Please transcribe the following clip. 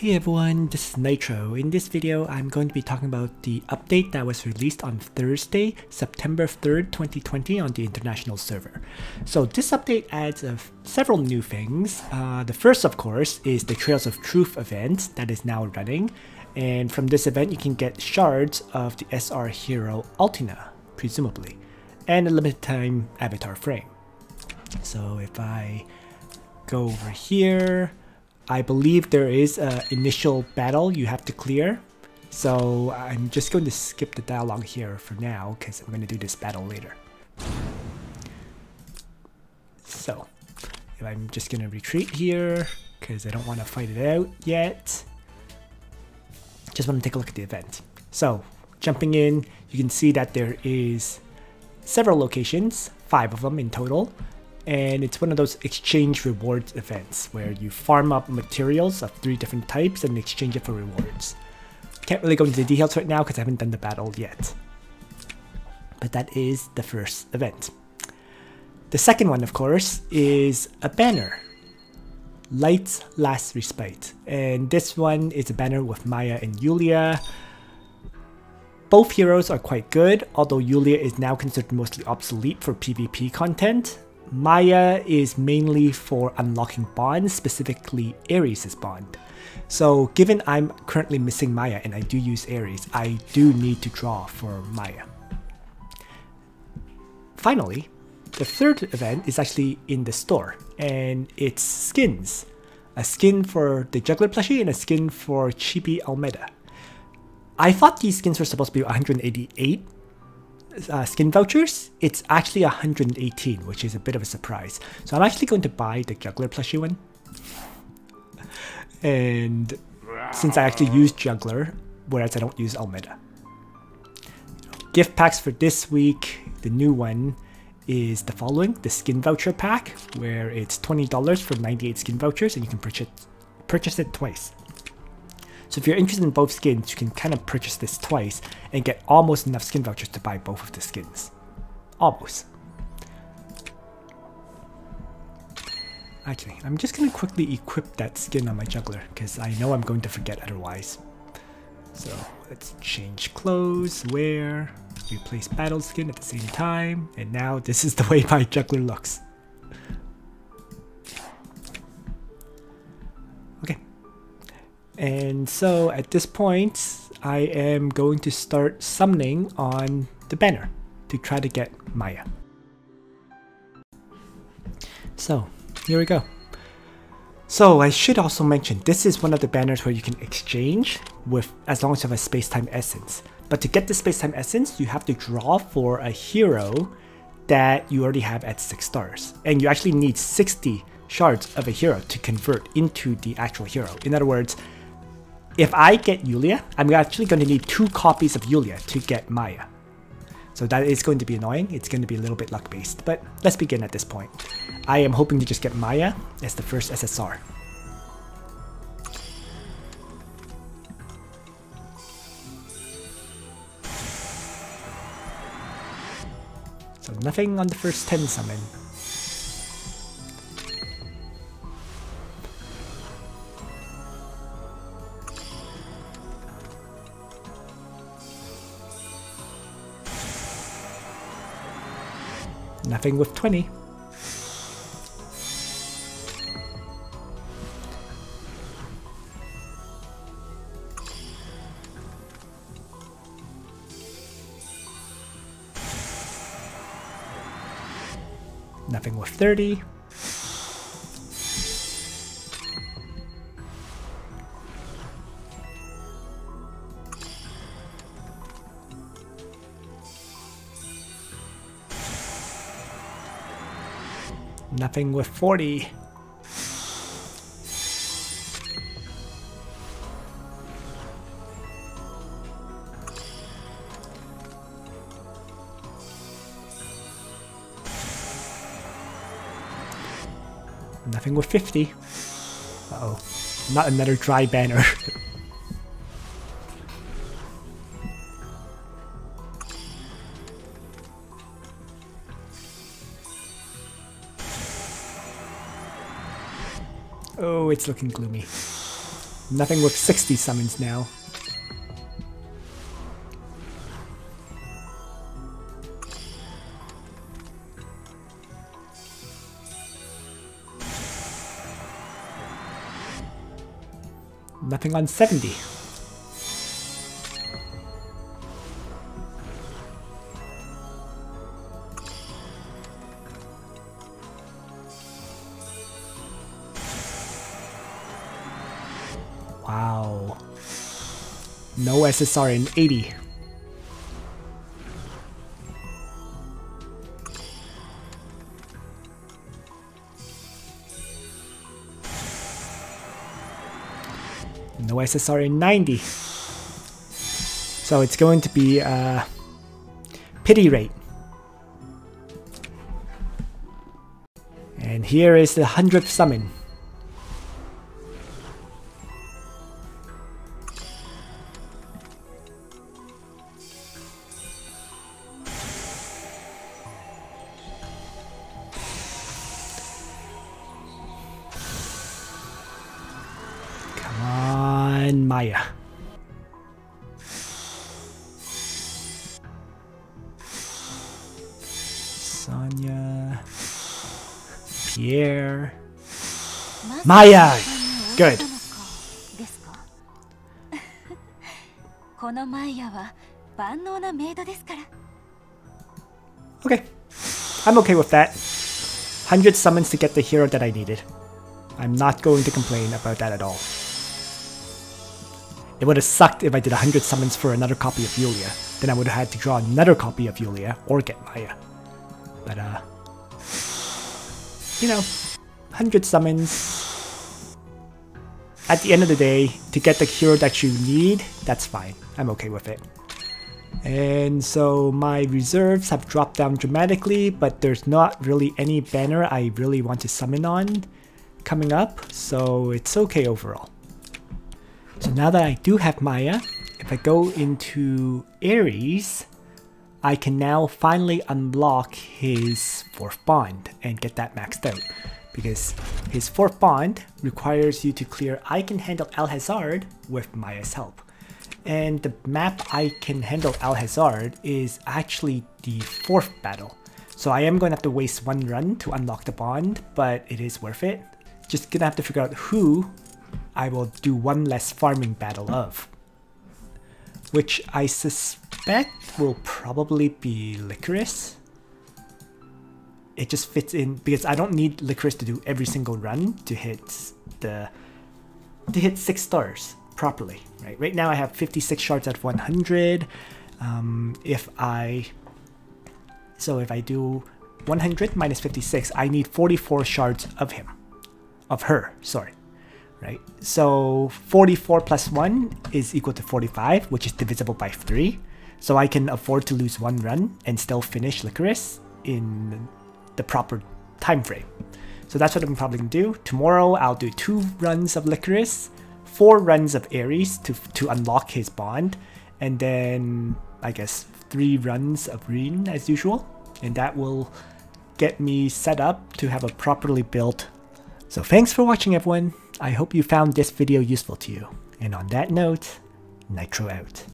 Hey everyone, this is Nitro. In this video, I'm going to be talking about the update that was released on Thursday, September 3rd, 2020 on the international server. So this update adds uh, several new things. Uh, the first, of course, is the Trails of Truth event that is now running. And from this event, you can get shards of the SR hero Altina, presumably, and a limited time avatar frame. So if I go over here, I believe there is an initial battle you have to clear. So I'm just going to skip the dialogue here for now because I'm going to do this battle later. So I'm just going to retreat here because I don't want to fight it out yet. Just want to take a look at the event. So jumping in, you can see that there is several locations, five of them in total and it's one of those exchange rewards events where you farm up materials of three different types and exchange it for rewards. Can't really go into the details right now because I haven't done the battle yet. But that is the first event. The second one, of course, is a banner. Light's Last Respite. And this one is a banner with Maiya and Yulia. Both heroes are quite good, although Yulia is now considered mostly obsolete for PvP content. Maiya is mainly for unlocking bonds, specifically Ares' bond. So given I'm currently missing Maiya and I do use Ares, I do need to draw for Maiya. Finally, the third event is actually in the store and it's skins. A skin for the Juggler plushie and a skin for Chibi Almeida. I thought these skins were supposed to be 188 uh, skin vouchers, it's actually 118, which is a bit of a surprise. So I'm actually going to buy the Juggler plushie one. And since I actually use Juggler, whereas I don't use Almeida. Gift packs for this week, the new one is the following. The skin voucher pack, where it's $20 for 98 skin vouchers and you can purchase, purchase it twice. So if you're interested in both skins, you can kind of purchase this twice and get almost enough skin vouchers to buy both of the skins. Almost. Actually, I'm just going to quickly equip that skin on my juggler because I know I'm going to forget otherwise. So let's change clothes, wear, replace battle skin at the same time, and now this is the way my juggler looks. And so at this point, I am going to start summoning on the banner to try to get Maiya. So here we go. So I should also mention, this is one of the banners where you can exchange with as long as you have a space-time essence. But to get the space-time essence, you have to draw for a hero that you already have at 6 stars. And you actually need 60 shards of a hero to convert into the actual hero. In other words, if I get Yulia, I'm actually going to need two copies of Yulia to get Maiya. So that is going to be annoying. It's going to be a little bit luck-based, but let's begin at this point. I am hoping to just get Maiya as the first SSR. So nothing on the first 10 summon. Nothing with 20. Nothing with 30. Nothing with 40. Nothing with 50. Uh oh Not another dry banner. Oh, it's looking gloomy. Nothing with 60 summons now. Nothing on 70. Wow. No SSR in 80. No SSR in 90. So it's going to be a pity rate. And here is the 100th summon. fire. Pierre. Maiya! Good. Okay. I'm okay with that. 100 summons to get the hero that I needed. I'm not going to complain about that at all. It would have sucked if I did 100 summons for another copy of Yulia. Then I would have had to draw another copy of Yulia or get Maiya. But, uh. You know, 100 summons. At the end of the day, to get the hero that you need, that's fine. I'm okay with it. And so my reserves have dropped down dramatically, but there's not really any banner I really want to summon on coming up, so it's okay overall. So now that I do have Maiya, if I go into Ares, I can now finally unlock his fourth bond and get that maxed out. Because his fourth bond requires you to clear I can handle Alhazard with Maiya's help. And the map I can handle Alhazard is actually the fourth battle. So I am going to have to waste one run to unlock the bond, but it is worth it. Just gonna have to figure out who I will do one less farming battle of. Which I suspect will probably be Licorice. It just fits in because I don't need Licorice to do every single run to hit the to hit six stars properly. Right. Right now I have 56 shards of 100. Um, if I so if I do 100 minus 56, I need 44 shards of him, of her. Sorry right? So 44 plus 1 is equal to 45, which is divisible by 3. So I can afford to lose one run and still finish Licorice in the proper time frame. So that's what I'm probably going to do. Tomorrow I'll do two runs of Licorice, four runs of Ares to, to unlock his bond, and then I guess three runs of Rean as usual. And that will get me set up to have a properly built. So thanks for watching everyone. I hope you found this video useful to you. And on that note, Nitro out.